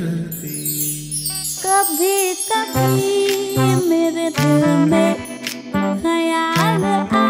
चलती कभी कभी मेरे दिल में ख्याल आ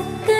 可。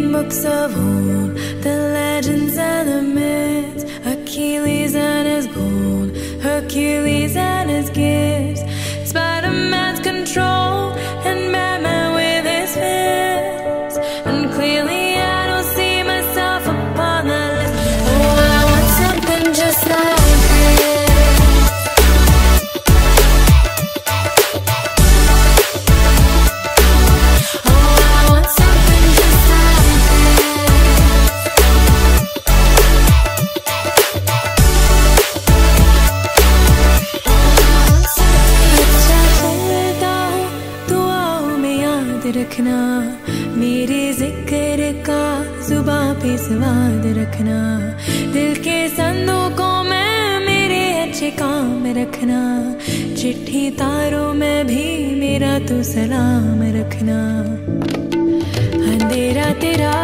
In books of old, the legends and the myths, Achilles and his gold, Hercules. रखना मेरे जिक्र का सुबह पे स्वाद रखना दिल के संदूकों में मेरे अच्छे काम रखना चिट्ठी तारों में भी मेरा तू तो सलाम रखना अंधेरा तेरा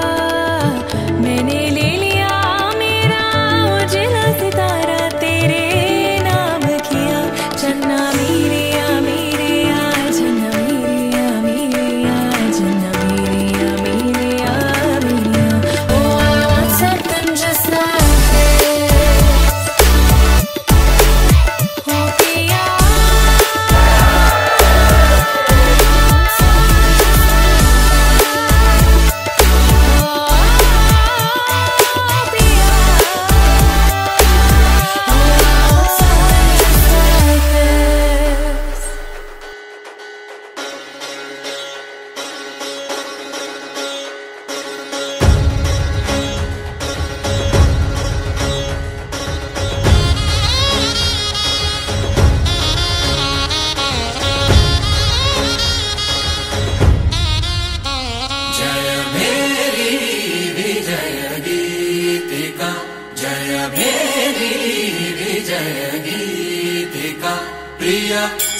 गीतिका प्रिय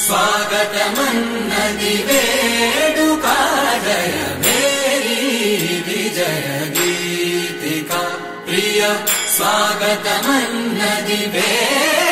स्वागतमन्नदि वेडुकादय मेरी जय गीतिका प्रिय स्वागतमन्नदि वेड